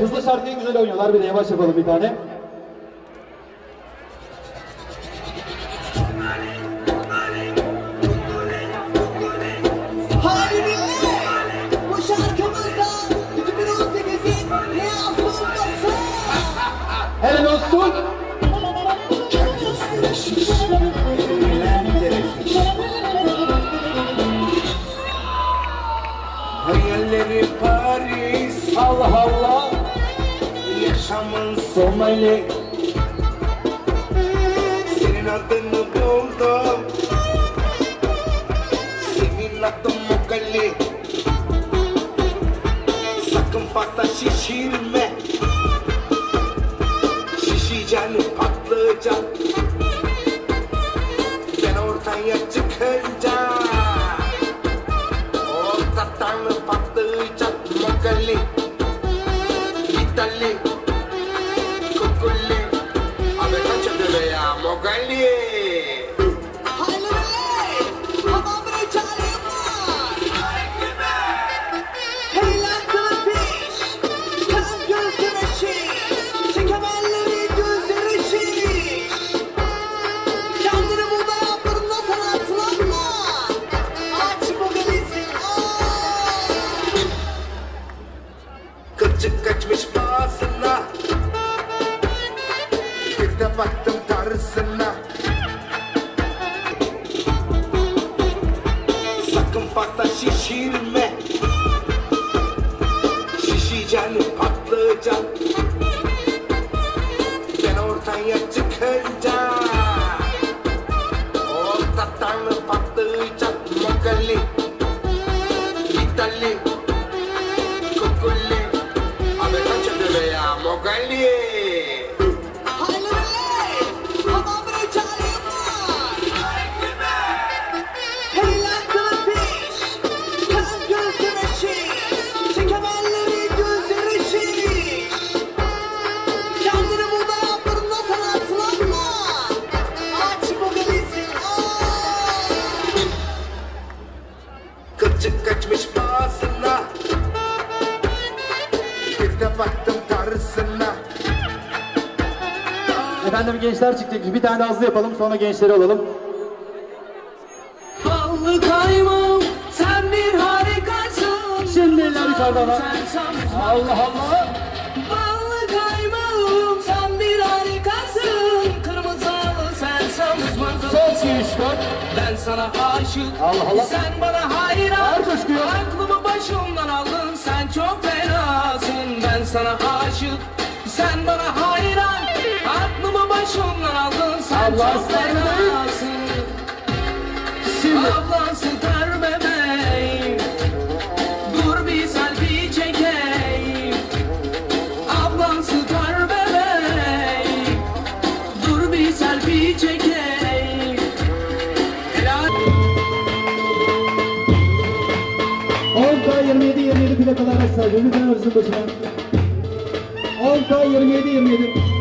Hızlı şarkıyı güzel oynuyorlar. Bir de yavaş yapalım bir tane. मैले Sininatin mo buong to Siminatin mo gali Sa kumpata şişirme Şişeceğini patlayacak Ben ortaya çıkacağım grande! Şişeceksin patlayacaksın. Ben ortaya çıkınca Kılçık kaçmış boğazına Bir de baktım karısına Efendim gençler çıkacak. Bir tane hızlı yapalım sonra gençleri alalım. Ballı kaymağım sen bir harikasın Şimdi eller yukarıda lan. Allah Allah. Ballı kaymağım sen bir harikasın Kırmızı halı sen samızmadın Sol giriş dön. Sana aşık. Allah Allah. Sen bana hayran. Aklımı başımdan aldın. Sen çok fenasın. Ben sana aşık. Sen bana hayran. Aklımı başımdan aldın. Sen Allah çok fenasın. Şimdi. Ablan sıkar bebeğim. Dur bir selfie çekeyim. Ablan sıkar bebeğim. Dur bir selfie çekeyim plakalar araçlar. Lütfen arasın başına. 10K 27 27.